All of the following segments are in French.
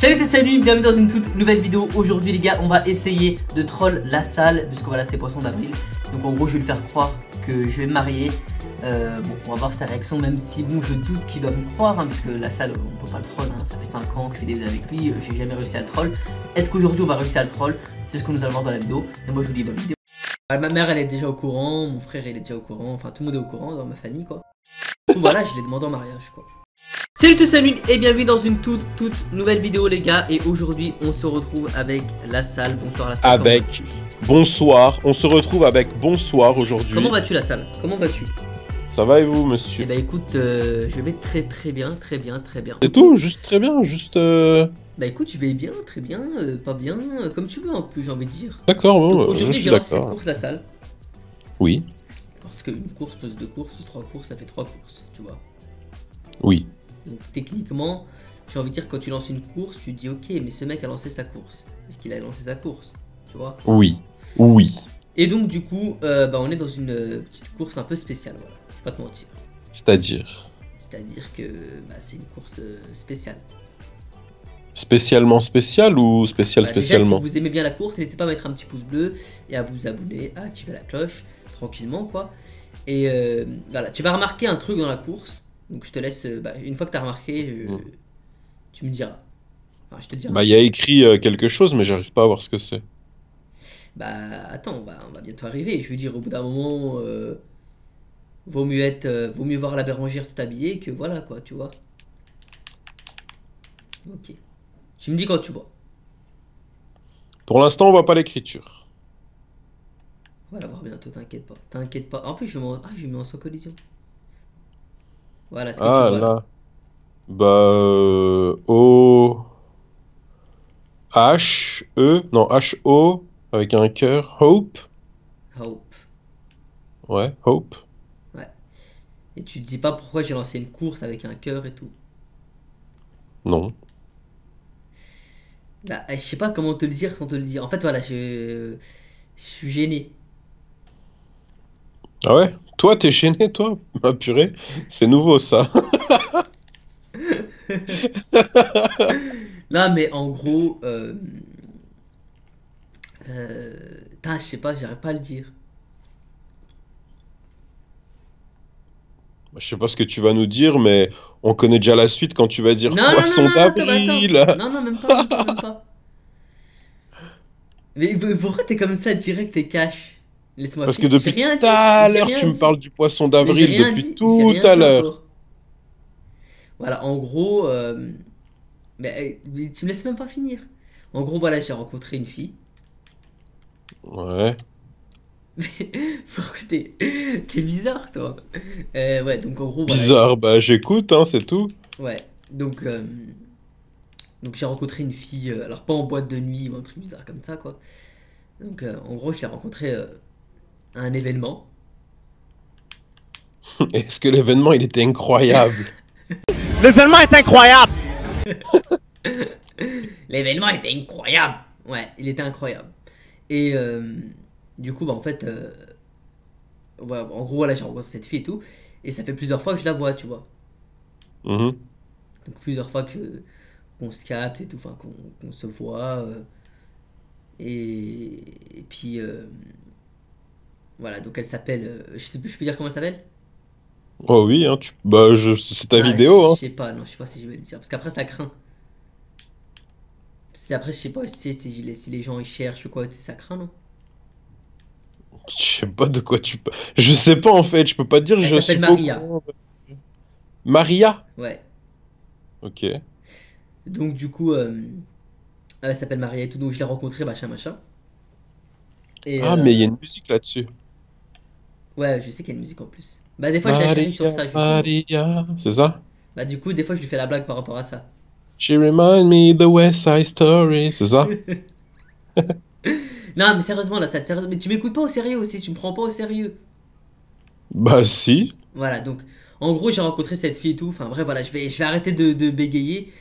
Salut et salut, bienvenue dans une toute nouvelle vidéo. Aujourd'hui les gars, on va essayer de troll la salle, puisque voilà c'est poisson d'avril. Donc en gros je vais lui faire croire que je vais me marier. Euh, bon, on va voir sa réaction, même si bon je doute qu'il va me croire, hein, parce que la salle on peut pas le troll, hein. ça fait 5 ans que je fais des vidéos avec lui, euh, j'ai jamais réussi à le troll. Est-ce qu'aujourd'hui on va réussir à le troll? C'est ce que nous allons voir dans la vidéo. Et moi je vous dis bonne vidéo. ma mère elle est déjà au courant, mon frère il est déjà au courant, enfin tout le monde est au courant dans ma famille quoi. Donc voilà, je l'ai demandé en mariage quoi. Salut tout salut et bienvenue dans une toute toute nouvelle vidéo les gars. Et aujourd'hui on se retrouve avec la salle, bonsoir la salle Avec bonsoir, on se retrouve avec bonsoir aujourd'hui. Comment vas-tu la salle Comment vas-tu Ça va et vous monsieur Eh bah écoute, euh, je vais très très bien, très bien, très bien. C'est tout, juste très bien, juste... Euh... Bah écoute, je vais bien, très bien, euh, pas bien, euh, comme tu veux en plus j'ai envie de dire. D'accord, bon, je Aujourd'hui j'ai lancé course la salle. Oui, Parce qu'une course plus deux courses plus trois courses ça fait trois courses, tu vois. Oui, Donc techniquement, j'ai envie de dire quand tu lances une course, tu te dis ok, mais ce mec a lancé sa course. Est-ce qu'il a lancé sa course? Tu vois? Oui, oui Et donc du coup, euh, bah, on est dans une euh, petite course un peu spéciale, voilà. Je vais pas te mentir. C'est-à-dire? C'est-à-dire que bah, c'est une course euh, spéciale. Spécialement spécial ou spécial Bah, déjà, spécialement? si vous aimez bien la course, n'hésitez pas à mettre un petit pouce bleu et à vous abonner, à activer la cloche, tranquillement quoi. Et euh, voilà, tu vas remarquer un truc dans la course. Donc je te laisse, euh, bah, une fois que tu as remarqué, je- Mm. tu me diras. Enfin, je te dirai. Bah il y a écrit euh, quelque chose mais j'arrive pas à voir ce que c'est. Bah attends, on va, on va bientôt arriver. Je veux dire, au bout d'un moment, euh, vaut mieux être, euh, vaut mieux voir la bérangère tout habillée que voilà quoi, tu vois. Ok. Tu me dis quand tu vois. Pour l'instant on voit pas l'écriture. On va la voir bientôt, t'inquiète pas. T'inquiète pas. En plus, je, m'en- ah, je mets en sans collision. Voilà ce que Ah tu vois. là. Bah euh, O H E non H O avec un cœur Hope Hope. ouais Hope Et tu te dis pas pourquoi j'ai lancé une course avec un cœur et tout. non Bah, je sais pas comment te le dire sans te le dire. En fait, voilà, je, je suis gêné. ah ouais? Toi t'es gêné toi ma purée c'est nouveau ça Là, mais en gros, euh, euh, je sais pas, j'arrive pas à le dire. je sais pas ce que tu vas nous dire mais on connaît déjà la suite quand tu vas dire Non, non, non, poisson non, non, attends, d'avril attends. Non, non, même pas, même pas, même pas. Mais pourquoi t'es comme ça direct et cash? Laisse-moi parce que depuis tout à l'heure tu me parles du poisson d'avril depuis dit, tout à l'heure. Voilà, en gros, euh, mais, euh, mais tu me laisses même pas finir. En gros, voilà, j'ai rencontré une fille. ouais Pourquoi t'es bizarre, toi? Euh, Ouais, donc en gros, voilà. bizarre bah j'écoute hein c'est tout Ouais, donc, euh, donc j'ai rencontré une fille, alors pas en boîte de nuit ou un truc bizarre comme ça, quoi. Donc euh, en gros, je l'ai rencontrée euh, un événement. est-ce que l'événement il était incroyable? L'événement est incroyable. L'événement était incroyable. Ouais, il était incroyable. Et euh, du coup, bah en fait, euh, en gros, là, j'ai rencontré cette fille et tout. Et ça fait plusieurs fois que je la vois, tu vois. Mhm. Donc plusieurs fois que qu'on se capte et tout, enfin qu'on se voit. euh, et, et puis euh, voilà, donc elle s'appelle. euh, je, sais plus- je peux dire comment elle s'appelle oh oui hein tu bah je c'est ta Ah, vidéo hein Je sais pas, non, je sais pas si je vais le dire. Parce qu'après ça craint. Après, je sais pas si, si, les- si les gens ils cherchent ou quoi, ça craint, non? Je sais pas de quoi tu parles. Je sais pas en fait, je peux pas te dire, Elle je s'appelle suis pas au Maria. courant. Maria? Ouais. Ok. Donc du coup, euh, elle s'appelle Maria et tout, donc je l'ai rencontrée, machin, machin. Et, Ah, euh, mais il y a une musique là-dessus. Ouais, je sais qu'il y a une musique en plus. Bah des fois je la chéris sur ça, justement. Maria. C'est ça? Bah du coup, des fois je lui fais la blague par rapport à ça. She remind me the West Side Story. C'est ça? Non, mais sérieusement, là, ça, sérieusement, mais tu m'écoutes pas au sérieux aussi, tu me prends pas au sérieux. Bah si. Voilà, donc, en gros, j'ai rencontré cette fille et tout. Enfin, bref, voilà, je vais, je vais arrêter de, de bégayer.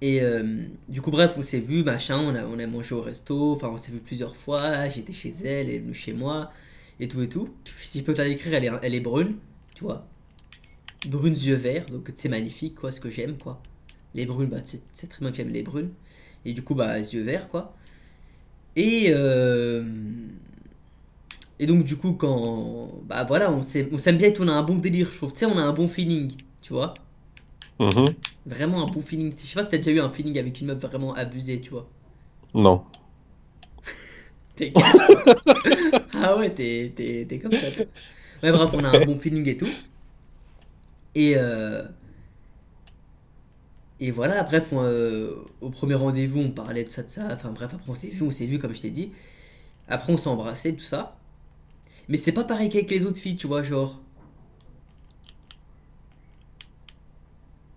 Et euh, du coup, bref, on s'est vu, machin, on a, on a mangé au resto. Enfin, on s'est vu plusieurs fois. J'étais chez elle, elle est venue chez moi. Et tout et tout. Si je peux te la décrire, elle est, elle est brune, tu vois. Brunes yeux verts, donc c'est magnifique, quoi, ce que j'aime, quoi. Les brunes, bah, c'est c'est très bien que j'aime les brunes. Et du coup, bah, yeux verts, quoi. Et, euh, et donc, du coup, quand. Bah voilà, on s'aime bien et tout, on a un bon délire, je trouve. Tu sais, on a un bon feeling, tu vois. Mhm. Vraiment un bon feeling. Je sais pas si t'as déjà eu un feeling avec une meuf vraiment abusée, tu vois. Non. Ah ouais, t'es, t'es, t'es comme ça, toi. Ouais, bref, on a un bon feeling et tout. Et, euh, et voilà, bref, on, euh, au premier rendez-vous, on parlait de ça, de ça. Enfin bref, après on s'est vu, on s'est vu, comme je t'ai dit. Après, on s'est embrassé, tout ça. Mais c'est pas pareil qu'avec les autres filles, tu vois, genre.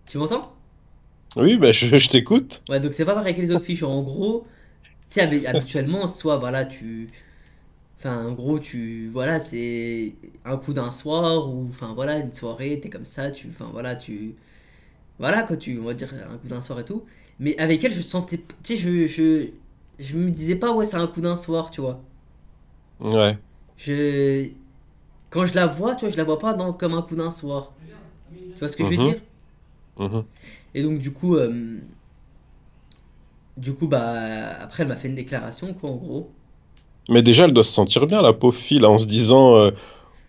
Tu m'entends? Oui, bah je, je t'écoute. Ouais, donc c'est pas pareil que les autres filles. Genre, en gros, tu sais, habi- habituellement, soit voilà, tu. Enfin, en gros, tu. Voilà, c'est un coup d'un soir, ou. Enfin, voilà, une soirée, t'es comme ça, tu. Enfin, voilà, tu. Voilà, quoi, tu. On va dire un coup d'un soir et tout. Mais avec elle, je sentais. Tu sais, je, je. Je me disais pas, ouais, c'est un coup d'un soir, tu vois. Ouais. Je. Quand je la vois, tu vois, je la vois pas dans, comme un coup d'un soir. Tu vois ce que je veux Mhm. dire? Mhm. Et donc du coup, euh, du coup bah après elle m'a fait une déclaration quoi en gros. Mais déjà, elle doit se sentir bien, la pauvre fille, là, en se disant euh,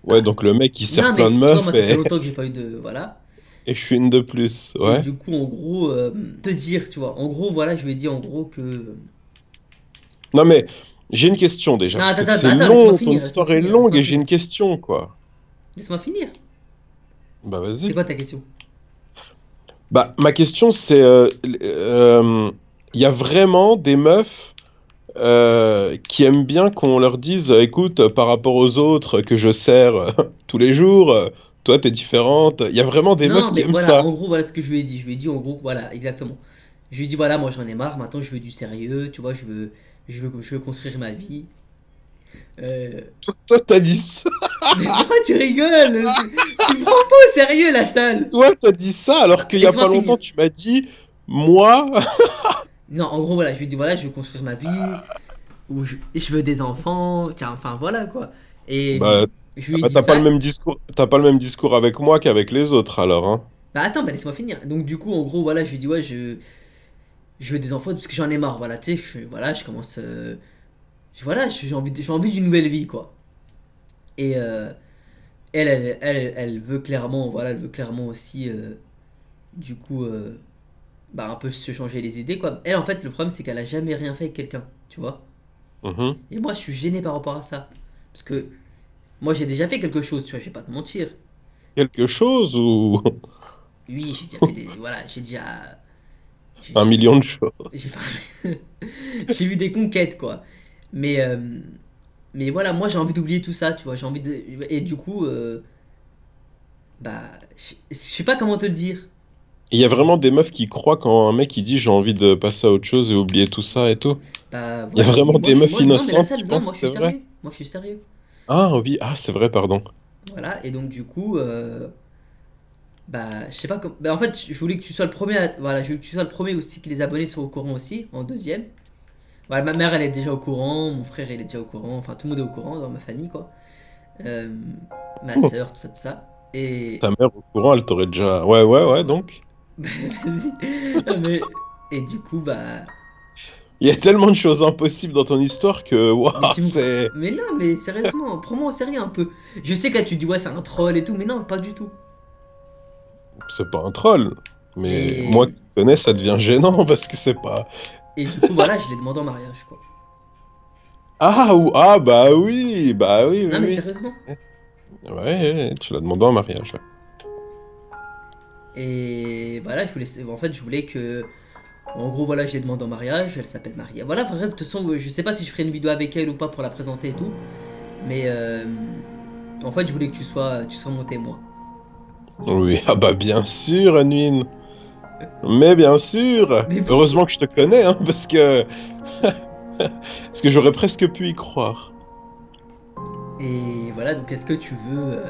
Ouais, donc le mec, il Non sert mais plein de vois meufs moi ça fait et, longtemps que j'ai pas eu de voilà. et je suis une de plus. Et Ouais. du coup en gros euh, te dire tu vois en gros voilà je lui ai dit en gros que Non, mais j'ai une question déjà. Non, Parce que attends, c'est attends, long, ton histoire est longue et j'ai une question, quoi. laisse-moi finir. Bah, C'est vas-y. quoi ta question? Bah, ma question, c'est euh, euh, il y a vraiment des meufs euh, qui aiment bien qu'on leur dise, écoute, par rapport aux autres que je sers euh, tous les jours, euh, toi, t'es différente. Il y a vraiment des meufs Non qui mais aiment voilà ça. en gros voilà ce que je lui ai dit. Je lui ai dit en gros voilà exactement. Je lui ai dit voilà moi j'en ai marre maintenant je veux du sérieux tu vois je veux je veux je veux construire ma vie. Euh, Toi, t'as dit ça. Mais pourquoi tu rigoles? Tu, prends pas au sérieux la salle? Toi, t'as dit ça alors qu'il y a pas longtemps, tu m'as dit, moi. Non, en gros, voilà, je lui dis, voilà, je veux construire ma vie, ou je, je veux des enfants, tiens, enfin, voilà, quoi. Et Bah, je lui ai bah, t'as pas le même discours, t'as pas le même discours avec moi qu'avec les autres, alors, hein. Bah, attends, bah, laisse-moi finir. Donc, du coup, en gros, voilà, je lui dis, ouais, je, je veux des enfants, parce que j'en ai marre, voilà, tu sais, je, voilà, je commence, euh, je- voilà, j'ai envie, de- j'ai envie d'une nouvelle vie, quoi. Et euh, elle, elle, elle, elle veut clairement, voilà, elle veut clairement aussi, euh, du coup, bah, un peu se changer les idées, quoi. Elle, en fait, le problème, c'est qu'elle a jamais rien fait avec quelqu'un, tu vois. Mhm. Et moi, je suis gêné par rapport à ça. Parce que moi, j'ai déjà fait quelque chose, tu vois, je vais pas te mentir. Quelque chose ou Oui, j'ai déjà fait des. Voilà, j'ai déjà. un million de choses. J'ai eu des conquêtes, quoi. Mais. euh, Mais voilà, moi, j'ai envie d'oublier tout ça, tu vois. J'ai envie de. Et du coup. euh, Bah. Je je sais pas comment te le dire. Il y a vraiment des meufs qui croient quand un mec il dit j'ai envie de passer à autre chose et oublier tout ça et tout. Bah, Il y a vraiment Moi, des meufs moi- non, innocentes salle, non, moi, je suis vrai. Moi, je suis sérieux. Ah oui, ah c'est vrai, pardon. Voilà, et donc du coup, euh, bah, je sais pas comment. Bah, en fait, je voulais que tu sois le premier. à- Voilà, je voulais que tu sois le premier aussi, que les abonnés soient au courant aussi, en deuxième. Voilà, ma mère, elle est déjà au courant, mon frère, il est déjà au courant, enfin, tout le monde est au courant dans ma famille, quoi. Euh, ma Oh. soeur, tout ça, tout ça. Et. Ta mère au courant, elle t'aurait déjà. Ouais, ouais, ouais, donc. Bah, vas-y. Mais. Et du coup, bah. Il y a tellement de choses impossibles dans ton histoire que. Waouh, Mais me-. Mais non, mais sérieusement, prends-moi au sérieux un peu. Je sais que là, tu dis, ouais, c'est un troll et tout, mais non, pas du tout. C'est pas un troll. Mais Et- moi qui connais, ça devient gênant parce que c'est pas. Et du coup, voilà, je l'ai demandé en mariage, quoi. Ah, ou... ah bah oui, bah oui, oui. Non, mais oui. sérieusement. Ouais, ouais, tu l'as demandé en mariage. ouais. Et voilà, je voulais, en fait, je voulais que, en gros, voilà, je l'ai demandé en mariage, elle s'appelle Maria. Voilà, bref, de toute façon, je sais pas si je ferai une vidéo avec elle ou pas pour la présenter et tout, mais euh, en fait, je voulais que tu sois, tu sois mon témoin. Oui, ah bah bien sûr, Anwin. Mais bien sûr. Mais pour- Heureusement que je te connais, hein, parce que. parce que j'aurais presque pu y croire. Et voilà, donc est-ce que tu veux, euh,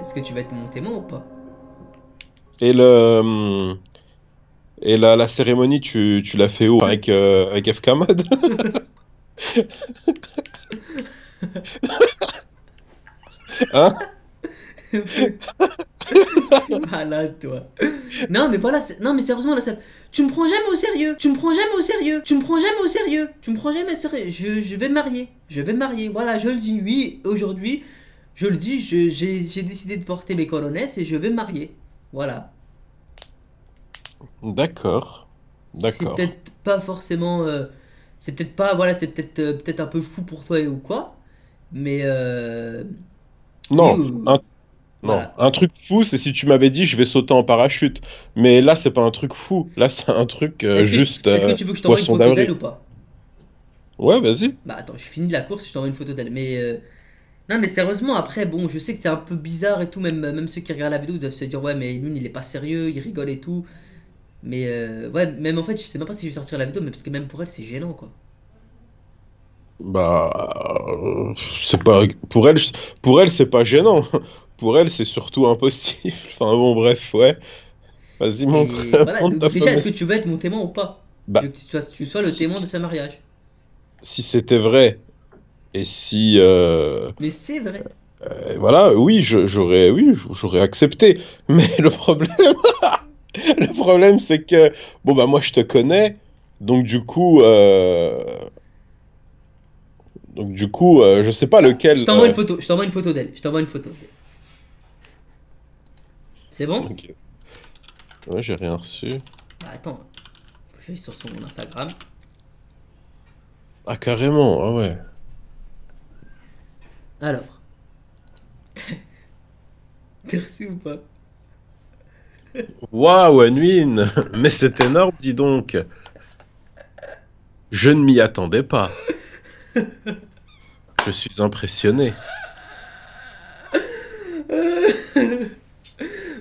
est-ce que tu vas être mon témoin ou pas? Et le. hum, Et la, la cérémonie, tu, tu l'as fait où? Avec, euh, avec FK Mode? Hein? Malade, toi. Non, mais voilà, c'est- non, mais sérieusement, la. Tu me prends jamais au sérieux. Tu me prends jamais au sérieux. Tu me prends jamais au sérieux. Tu me prends jamais au sérieux. Je, je vais me marier. Je vais me marier. Voilà, je le dis. Oui, aujourd'hui, je le dis. J'ai décidé de porter mes coronesses et je vais me marier. Voilà. D'accord. C'est peut-être pas forcément. euh, c'est peut-être pas. Voilà, c'est peut-être euh, peut-être un peu fou pour toi ou quoi. Mais. euh, Non, oui, ou- un, non. voilà. un truc fou, c'est si tu m'avais dit je vais sauter en parachute. Mais là, c'est pas un truc fou. Là, c'est un truc juste. est-ce que tu veux que je t'envoie une photo d'elle ou pas? Ouais, vas-y. Bah attends, je finis la course et je t'envoie une photo d'elle. Mais non, mais sérieusement, après, bon, je sais que c'est un peu bizarre et tout. Même, même ceux qui regardent la vidéo doivent se dire, ouais, mais Lune, il est pas sérieux, il rigole et tout. Mais euh, ouais, même en fait, je sais même pas si je vais sortir la vidéo, mais parce que même pour elle, c'est gênant quoi. Bah, euh, c'est pas pour elle, pour elle c'est pas gênant. Pour elle, c'est surtout impossible. Enfin bon, bref, ouais. Vas-y, montre. Voilà, donc déjà, est-ce que tu veux être mon témoin ou pas? Bah, que tu sois, tu sois le si- témoin de ce mariage. Si c'était vrai et si euh, Mais c'est vrai. euh, voilà, oui, je- j'aurais, oui, j'aurais accepté. Mais le problème, le problème, c'est que bon bah moi je te connais, donc du coup, euh, donc du coup, je sais pas lequel. Je t'envoie une photo, je t'envoie une photo d'elle. Je t'envoie une photo. C'est bon? Ouais, j'ai rien reçu. Bah attends, je vais sur son Instagram. Ah carrément, ah ouais. Alors. T'as reçu ou pas? Waouh, Anwin, mais c'est énorme, dis donc. Je ne m'y attendais pas. Je suis impressionné.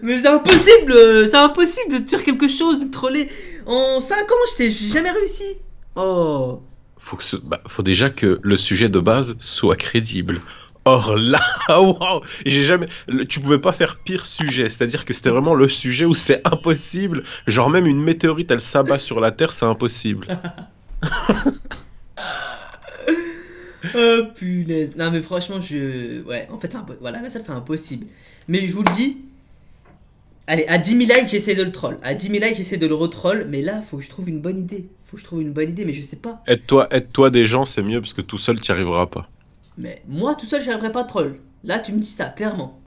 Mais c'est impossible euh, C'est impossible de te faire quelque chose, de troller. En 5 ans, je t'ai j'ai jamais réussi. Oh Faut, que ce- bah, faut déjà que le sujet de base soit crédible. Or là, waouh, j'ai jamais. Tu pouvais pas faire pire sujet. C'est-à-dire que c'était vraiment le sujet où c'est impossible. Genre même une météorite, elle s'abat sur la Terre, c'est impossible. Oh punaise. Non mais franchement, je... Ouais, en fait, impo- voilà, la salle, c'est impossible. Mais je vous le dis... Allez, à 10 000 likes, j'essaie de le troll. À 10 000 likes, j'essaie de le retroll. Mais là, faut que je trouve une bonne idée. Faut que je trouve une bonne idée, mais je sais pas. Aide-toi, aide-toi des gens, c'est mieux parce que tout seul, tu arriveras pas. Mais moi, tout seul, j'y arriverai pas à troll. Là, tu me dis ça, clairement.